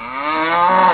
Ah!